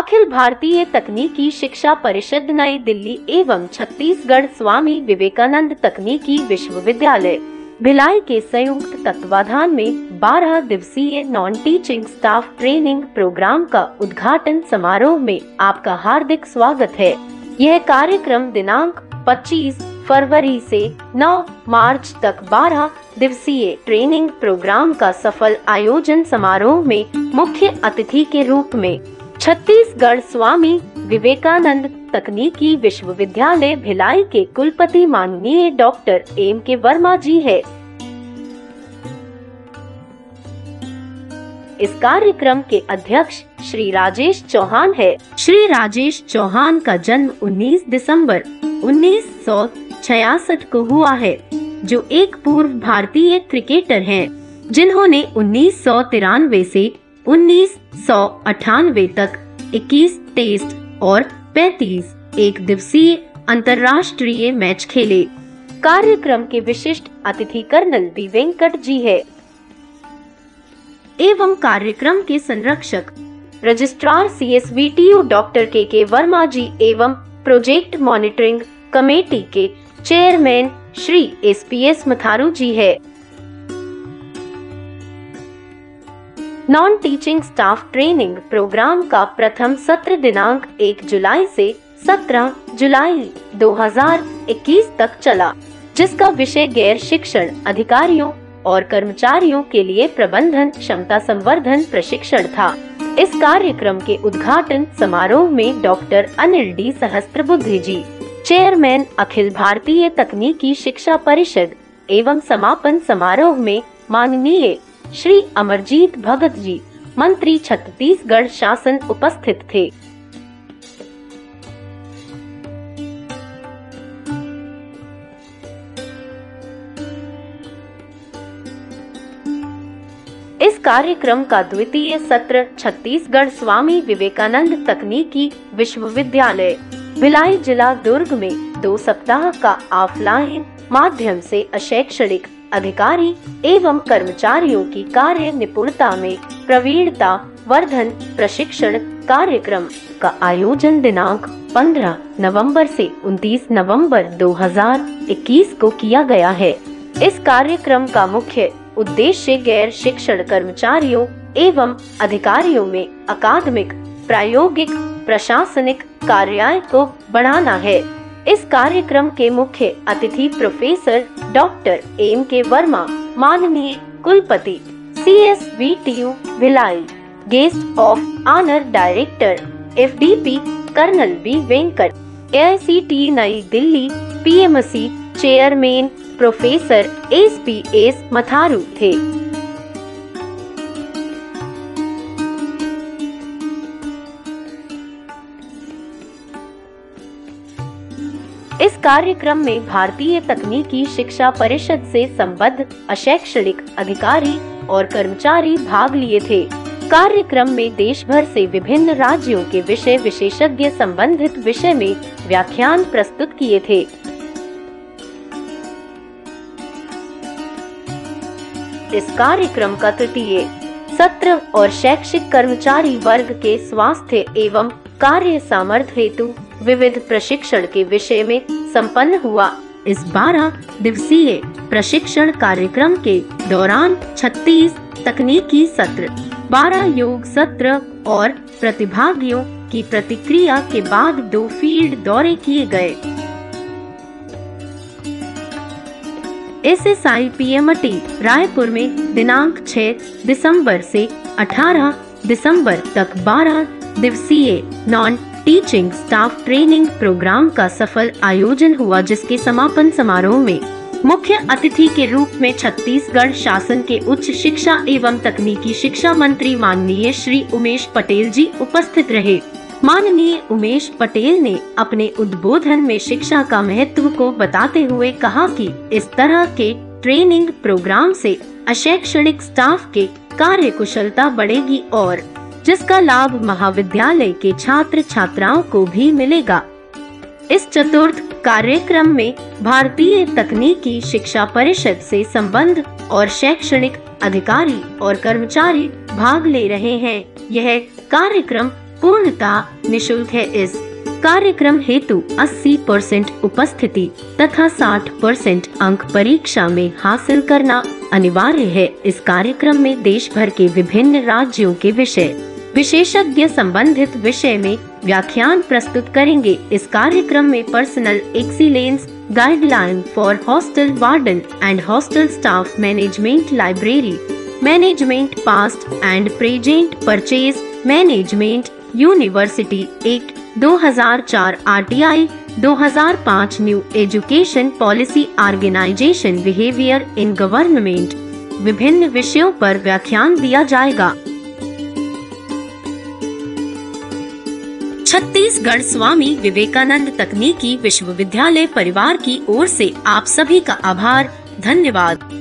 अखिल भारतीय तकनीकी शिक्षा परिषद नई दिल्ली एवं छत्तीसगढ़ स्वामी विवेकानंद तकनीकी विश्वविद्यालय, भिलाई के संयुक्त तत्वाधान में 12 दिवसीय non teaching staff training program का उद्घाटन समारोह में आपका हार्दिक स्वागत है। यह कार्यक्रम दिनांक 25 फरवरी से 9 मार्च तक 12 दिवसीय ट्रेनिंग प्रोग्राम का सफल आयोजन समारोह में मुख्य अतिथि के रूप में छत्तीसगढ़ स्वामी विवेकानंद तकनीकी विश्वविद्यालय भिलाई के कुलपति माननीय डॉक्टर एम के वर्मा जी है। इस कार्यक्रम के अध्यक्ष श्री राजेश चौहान है। श्री राजेश चौहान का जन्म 19 दिसंबर 1966 को हुआ है जो एक पूर्व भारतीय क्रिकेटर हैं, जिन्होंने उन्नीस से उन्नीस सौ अठानवे तक 21 टेस्ट और 35 एक दिवसीय अंतर्राष्ट्रीय मैच खेले। कार्यक्रम के विशिष्ट अतिथि कर्नल बी वेंकट जी है। एवं कार्यक्रम के संरक्षक registrar C S V T U doctor K K Verma ji एवं प्रोजेक्ट मॉनिटरिंग कमेटी के chairman Shri S P S Matharu ji है। Non teaching staff training program का प्रथम सत्र दिनांक 1 जुलाई से 17 जुलाई 2021 तक चला, जिसका विषय गैर शिक्षण अधिकारियों और कर्मचारियों के लिए प्रबंधन, क्षमता संवर्धन, प्रशिक्षण था। इस कार्यक्रम के उद्घाटन समारोह में doctor Anil D Sahasrabuddhe ji, chairman अखिल भारतीय तकनीकी शिक्षा परिषद एवं समापन समारोह में माननीय श्री अमरजीत भगत जी, मंत्री छत्तीसगढ़ शासन उपस्थित थे। इस कार्यक्रम का द्वितीय सत्र छत्तीसगढ़ स्वामी विवेकानंद तकनीकी विश्वविद्यालय, भिलाई जिला दुर्ग में दो सप्ताह का ऑफलाइन माध्यम से अशैक्षणिक अधिकारी एवं कर्मचारियों की कार्य निपुणता में प्रवीणता, वर्धन, प्रशिक्षण कार्यक्रम का आयोजन दिनांक 15 नवंबर से 29 नवंबर 2021 को किया गया है। इस कार्यक्रम का मुख्य उद्देश्य गैर शिक्षण कर्मचारियों एवं अधिकारियों में अकादमिक, प्रायोगिक, प्रशासनिक कार्य को बढ़ाना है। इस कार्यक्रम के मुख्य अतिथि प्रोफेसर डॉक्टर एम के वर्मा, माननीय कुलपति C S B T U Bhilai, guest of honour director F D P colonel B Venkat A I C T New Delhi P M C chairman professor S P S Matharu थे। इस कार्यक्रम में भारतीय तकनीकी शिक्षा परिषद से संबद्ध अशैक्षणिक अधिकारी और कर्मचारी भाग लिए थे। कार्यक्रम में देश भर से विभिन्न राज्यों के विषय विशेषज्ञ संबंधित विषय में व्याख्यान प्रस्तुत किए थे। इस कार्यक्रम का तृतीय, सत्र और शैक्षिक कर्मचारी वर्ग के स्वास्थ्य एवं कार्य सामर्थ्य हेतु विविध प्रशिक्षण के विषय में संपन्न हुआ। इस 12 दिवसीय प्रशिक्षण कार्यक्रम के दौरान 36 तकनीकी सत्र 12 योग सत्र और प्रतिभागियों की प्रतिक्रिया के बाद दो फ़ील्ड दौरे किए गए। S S I P M T Raipur में दिनांक 6 दिसंबर से 18 दिसंबर तक 12 दिवसीय non teaching staff training program का सफल आयोजन हुआ, जिसके समापन समारोह में मुख्य अतिथि के रूप में छत्तीसगढ़ शासन के उच्च शिक्षा एवं तकनीकी शिक्षा मंत्री माननीय श्री उमेश पटेल जी उपस्थित रहे। माननीय उमेश पटेल ने अपने उद्बोधन में शिक्षा का महत्व को बताते हुए कहा कि इस तरह के ट्रेनिंग प्रोग्राम से अशैक्षणिक स्टाफ के कार्य कुशलता बढ़ेगी और जिसका लाभ महाविद्यालय के छात्र छात्राओं को भी मिलेगा। इस चतुर्थ कार्यक्रम में भारतीय तकनीकी शिक्षा परिषद से संबंध और शैक्षणिक अधिकारी और कर्मचारी भाग ले रहे हैं। यह कार्यक्रम पूर्णतः निशुल्क है। इस कार्यक्रम हेतु 80 परसेंट उपस्थिति तथा 60 परसेंट अंक परीक्षा में हासिल करना अनिवार्य है। इस कार्यक्रम में देश भर के विभिन्न राज्यों के विषय विशेषज्ञ संबंधित विषय में व्याख्यान प्रस्तुत करेंगे। इस कार्यक्रम में personal excellence guideline for hostel warden and hostel staff management library management past and present purchase management university act 2004 RTI 2005 new education policy organisation behaviour in government विभिन्न विषयों पर व्याख्यान दिया जाएगा। छत्तीसगढ़ स्वामी विवेकानंद तकनीकी विश्वविद्यालय परिवार की ओर से आप सभी का आभार धन्यवाद।